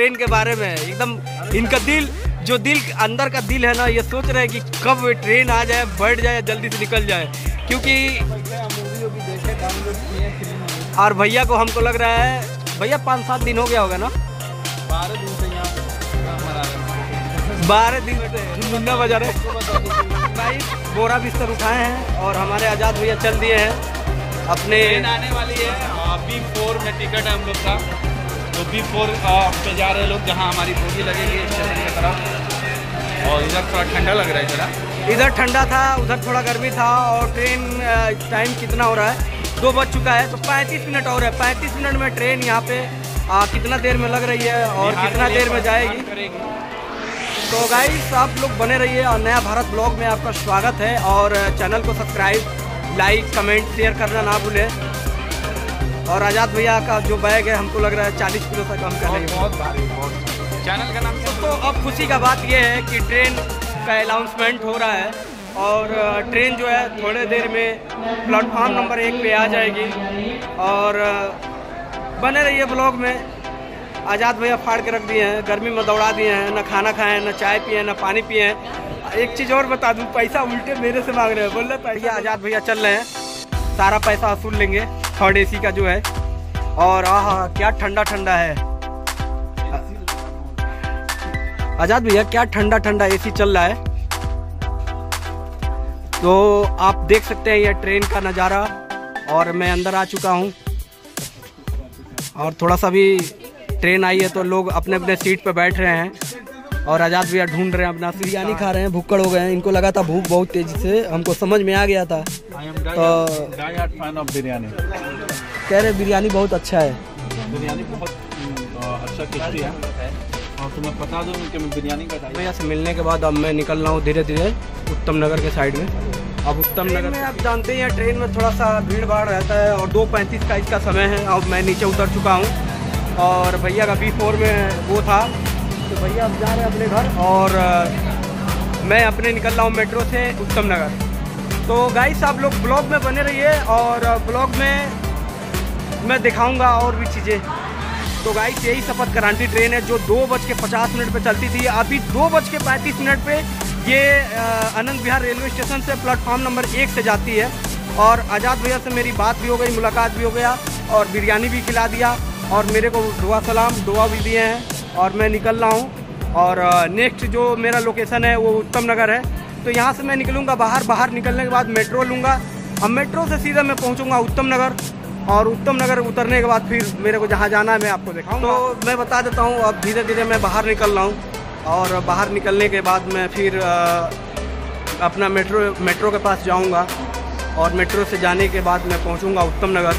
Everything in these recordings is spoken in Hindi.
ट्रेन के बारे में, एकदम इनका दिल, जो दिल अंदर का दिल है ना, ये सोच रहे हैं कि कब ट्रेन आ जाए, बैठ जाए, जल्दी से निकल जाए। क्योंकि और भैया को हमको लग रहा है, भैया पाँच सात दिन हो गया होगा ना? बारह दिन से मुन्ना बजा रहे भाई, बोरा बिस्तर उठाए हैं और हमारे आज़ाद भैया चल दिए हैं। अपने आने वाली है बी फोर में टिकट है हम लोग का। तो बी फोर पे जा रहे लोग जहाँ हमारी बोगी लगेगी स्टेशन की तरफ़। और इधर थोड़ा ठंडा लग रहा है थोड़ा इधर ठंडा था उधर थोड़ा गर्मी था और ट्रेन टाइम कितना हो रहा है? दो बज चुका है तो 35 मिनट और है। 35 मिनट में ट्रेन यहाँ पे आ, कितना देर में लग रही है और कितना देर में जाएगी? तो गाइस आप लोग बने रहिए और नया भारत ब्लॉग में आपका स्वागत है। और चैनल को सब्सक्राइब लाइक कमेंट शेयर करना ना भूलें। और आज़ाद भैया का जो बैग है हमको लग रहा है चालीस किलो से कम का बहुत नहीं बहुत भारी बहुत चैनल का नाम तो अब खुशी का बात यह है कि ट्रेन का अनाउंसमेंट हो रहा है और ट्रेन जो है थोड़े देर में प्लेटफॉर्म नंबर एक पे आ जाएगी। और बने रहिए ब्लॉग में। आज़ाद भैया फाड़ के रख दिए हैं गर्मी में दौड़ा दिए हैं न खाना खाए हैं न चाय पिए हैं न पानी पिए हैं। एक चीज़ और बता दूँ पैसा उल्टे मेरे से मांग रहे हैं। बोल रहे पैसा आज़ाद भैया चल रहे हैं सारा पैसा वसूल लेंगे। थर्ड एसी का जो है। और आह, क्या ठंडा ठंडा है। आज़ाद भैया, क्या ठंडा ठंडा एसी चल रहा है। तो आप देख सकते हैं यह ट्रेन का नज़ारा, और मैं अंदर आ चुका हूँ। और थोड़ा सा भी ट्रेन आई है तो लोग अपने अपने सीट पर बैठ रहे हैं। और आज़ाद भैया ढूंढ रहे हैं अपना बिरयानी खा रहे हैं भुक्कड़ हो गए हैं। इनको लगा था भूख बहुत तेज़ी से हमको समझ में आ गया था। तो बिरयानी कह रहे बिरयानी बहुत अच्छा है। बिरयानी बहुत अच्छा टेस्टी है। और तुम्हें बता दूँ कि मैं बिरयानी का भैया से मिलने के बाद अब मैं निकल रहा हूँ धीरे धीरे उत्तम नगर के साइड में। अब उत्तम नगर में आप जानते हैं ट्रेन में थोड़ा सा भीड़ भाड़ रहता है और दो पैंतीस का इसका समय है। अब मैं नीचे उतर चुका हूँ। और भैया का बी फोर में वो था। तो भैया अब जा रहे हैं अपने घर और मैं अपने निकल रहा हूँ मेट्रो से उत्तम नगर। तो गाइस आप लोग ब्लॉग में बने रहिए और ब्लॉग में मैं दिखाऊँगा और भी चीज़ें। तो गाइस यही सपथ क्रांति ट्रेन है जो दो बज के पचास मिनट पर चलती थी। अभी दो बज के पैंतीस मिनट पर ये अ, आनंद विहार रेलवे स्टेशन से प्लेटफॉर्म नंबर एक से जाती है। और आज़ाद भैया से मेरी बात भी हो गई मुलाकात भी हो गया और बिरयानी भी खिला दिया। और मेरे को दुआ सलाम दुआ भी दिए हैं। और मैं निकल रहा हूँ। और नेक्स्ट जो मेरा लोकेशन है, वो उत्तम नगर है। तो यहाँ से मैं निकलूँगा बाहर। बाहर निकलने के बाद मेट्रो लूँगा। अब मेट्रो से सीधा मैं पहुँचूँगा उत्तम नगर। और उत्तम नगर उतरने के बाद फिर मेरे को जहाँ जाना है, मैं आपको दिखाऊँगा। तो मैं बता देता हूँ, अब धीरे धीरे मैं बाहर निकल रहा हूँ। और बाहर निकलने के बाद मैं फिर अपना मेट्रो मेट्रो के पास जाऊँगा। और मेट्रो से जाने के बाद मैं पहुँचूँगा उत्तम नगर।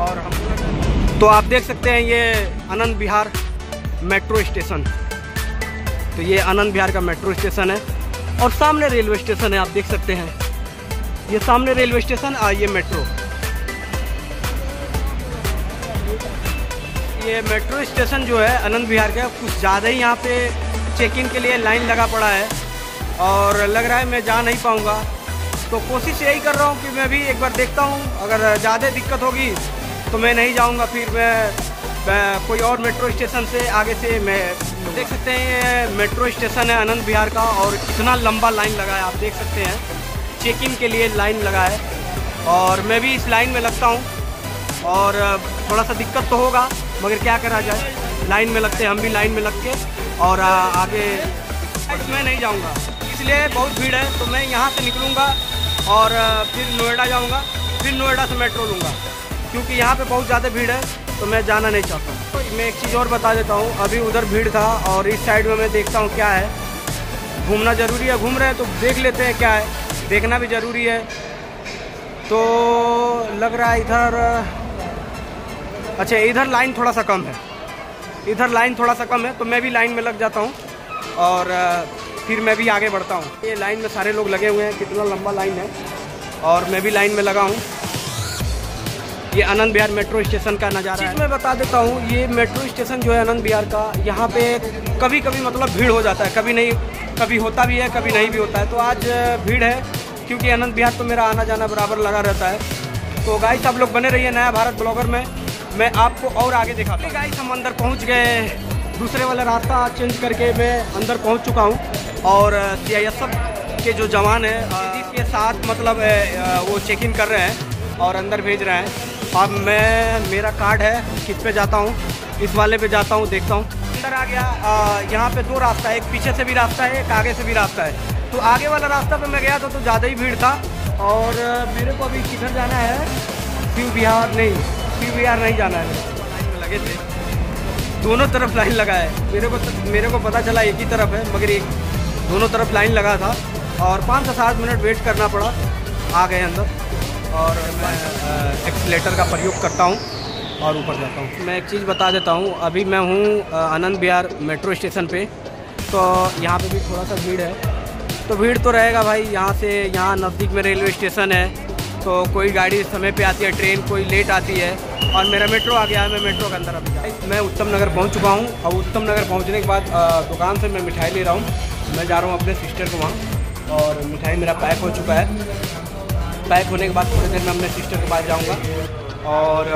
और हम तो आप देख सकते हैं, ये आनंद विहार। Metro station. तो ये आनंद बिहार का मेट्रो स्टेशन है और सामने रेलवे स्टेशन है आप देख सकते हैं। ये सामने रेलवे स्टेशन और ये मेट्रो। ये मेट्रो स्टेशन जो है आनंद बिहार का कुछ ज़्यादा ही यहाँ पे चेक इन के लिए लाइन लगा पड़ा है। और लग रहा है मैं जा नहीं पाऊँगा। तो कोशिश यही कर रहा हूँ कि मैं भी एक बार देखता हूँ। अगर ज़्यादा दिक्कत होगी तो मैं नहीं जाऊँगा फिर मैं, कोई और मेट्रो स्टेशन से आगे से मैं देख सकते हैं मेट्रो स्टेशन है आनंद बिहार का और कितना लंबा लाइन लगा है, आप देख सकते हैं। चेक इन के लिए लाइन लगा है और मैं भी इस लाइन में लगता हूँ और थोड़ा सा दिक्कत तो होगा, मगर क्या करा जाए, लाइन में लगते हैं, हम भी लाइन में लग के और आगे मैं नहीं जाऊँगा। इसलिए बहुत भीड़ है तो मैं यहाँ से निकलूँगा और फिर नोएडा जाऊँगा, फिर नोएडा से मेट्रो लूँगा, क्योंकि यहाँ पे बहुत ज़्यादा भीड़ है। तो मैं जाना नहीं चाहता। हूँ तो मैं एक चीज़ और बता देता हूँ, अभी उधर भीड़ था और इस साइड में मैं देखता हूँ क्या है। घूमना ज़रूरी है, घूम रहे हैं तो देख लेते हैं क्या है। देखना भी ज़रूरी है। तो लग रहा है इधर अच्छा इधर लाइन थोड़ा सा कम है। इधर लाइन थोड़ा सा कम है तो मैं भी लाइन में लग जाता हूँ और, फिर मैं भी आगे बढ़ता हूँ। ये लाइन में सारे लोग लगे हुए हैं, कितना लंबा लाइन है। और मैं भी लाइन में लगा हूँ। ये आनंद बिहार मेट्रो स्टेशन का नज़ारा है। मैं बता देता हूँ ये मेट्रो स्टेशन जो है आनंद बिहार का यहाँ पे कभी कभी मतलब भीड़ हो जाता है। कभी नहीं कभी होता भी है कभी नहीं भी होता है। तो आज भीड़ है क्योंकि आनंद बिहार तो मेरा आना जाना बराबर लगा रहता है। तो गाइस आप लोग बने रहिए नया भारत ब्लॉगर में। मैं आपको और आगे दिखाता हूँ। गाइस हम अंदर पहुँच गए दूसरे वाला रास्ता चेंज करके मैं अंदर पहुँच चुका हूँ। और सी आई एस एफ़ के जो जवान हैं के साथ मतलब वो चेक इन कर रहे हैं और अंदर भेज रहे हैं। अब मैं, मेरा कार्ड है, किस पे जाता हूँ? इस वाले पे जाता हूँ, देखता हूँ। अंदर आ गया यहाँ पे दो रास्ता है, एक पीछे से भी रास्ता है, एक आगे से भी रास्ता है। तो आगे वाला रास्ता पे मैं गया था तो ज़्यादा ही भीड़ था। और मेरे को अभी किधर जाना है? शिव बिहार नहीं, शिव बिहार नहीं जाना है। लगे थे दोनों तरफ़ लाइन लगा है। मेरे को मेरे को पता चला एक ही तरफ़ है, मगर एक, दोनों तरफ़ लाइन लगा था। और पाँच से सात मिनट वेट करना पड़ा। आ गए अंदर। और मैं एक्सीटर का प्रयोग करता हूँ और ऊपर जाता हूँ। मैं एक चीज़ बता देता हूँ, अभी मैं हूँ आनंद बिहार मेट्रो स्टेशन पे। तो यहाँ पे भी थोड़ा सा भीड़ है। तो भीड़ तो रहेगा भाई, यहाँ से यहाँ नज़दीक में रेलवे स्टेशन है। तो कोई गाड़ी समय पे आती है ट्रेन कोई लेट आती है। और मेरा मेट्रो आ गया है, मैं मेट्रो के अंदर अभी मैं उत्तम नगर पहुँच चुका हूँ। और उत्तम नगर पहुँचने के बाद दुकान से मैं मिठाई ले रहा हूँ। मैं जा रहा हूँ अपने सिस्टर को वहाँ और मिठाई मेरा पैक हो चुका है। पैक होने के बाद थोड़ी देर में अपने सिस्टर के पास जाऊँगा। और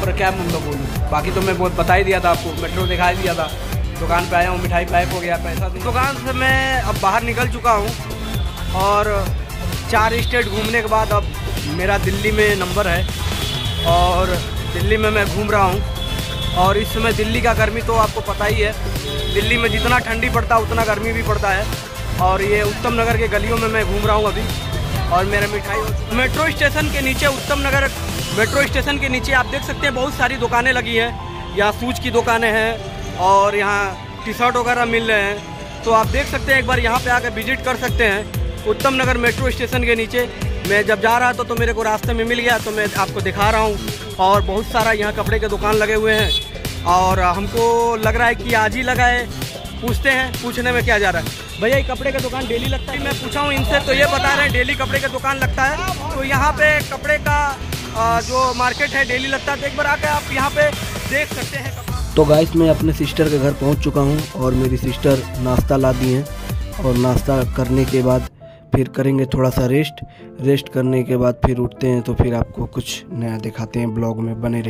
और क्या मैं बोलूँ? बाकी तो मैं बहुत बता ही दिया था आपको मेट्रो दिखाई दिया था। दुकान पे आया हूँ, मिठाई पैक हो गया, पैसा दुकान से मैं अब बाहर निकल चुका हूँ। और, चार स्टेट घूमने के बाद अब मेरा दिल्ली में नंबर है। और दिल्ली में मैं घूम रहा हूँ। और इस समय दिल्ली का गर्मी तो आपको पता ही है। दिल्ली में जितना ठंडी पड़ता है उतना गर्मी भी पड़ता है। और ये उत्तम नगर के गलियों में मैं घूम रहा हूँ अभी। और मेरा मिठाई मेट्रो स्टेशन के नीचे, उत्तम नगर मेट्रो स्टेशन के नीचे, आप देख सकते हैं बहुत सारी दुकानें लगी हैं। यहाँ सूच की दुकानें हैं और यहाँ टी शर्ट वगैरह मिल रहे हैं। तो आप देख सकते हैं, एक बार यहाँ पे आकर विज़िट कर सकते हैं, उत्तम नगर मेट्रो स्टेशन के नीचे। मैं जब जा रहा था तो मेरे को रास्ते में मिल गया तो मैं आपको दिखा रहा हूँ। और बहुत सारा यहाँ कपड़े के दुकान लगे हुए हैं। और हमको लग रहा है कि आज ही लगा है। पूछते हैं, पूछने में क्या जा रहा है? भैया, ये कपड़े का दुकान डेली लगता है? मैं पूछा हूँ इनसे तो ये बता रहे हैं, डेली कपड़े का दुकान लगता है। तो यहाँ पे कपड़े का जो मार्केट है, डेली लगता है। तो एक बार आकर आप यहाँ पे देख सकते हैं तो गाइस मैं अपने सिस्टर के घर पहुँच चुका हूँ और मेरी सिस्टर नाश्ता ला दी हैं। और नाश्ता करने के बाद फिर करेंगे थोड़ा सा रेस्ट रेस्ट करने के बाद फिर उठते हैं तो फिर आपको कुछ नया दिखाते हैं ब्लॉग में बने रहिए।